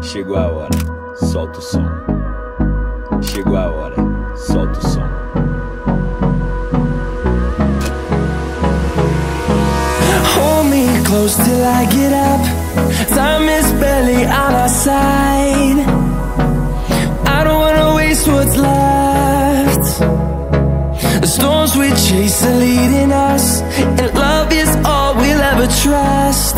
Chegou a hora, solta o som. Chegou a hora, solta o som. Hold me close till I get up. Time is barely on our side. I don't wanna waste what's left. The storms we chase are leading us, and love is all we'll ever trust.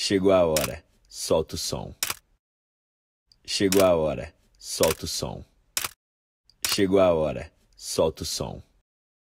Chegou a hora, solta o som. Chegou a hora, solta o som. Chegou a hora, solta o som.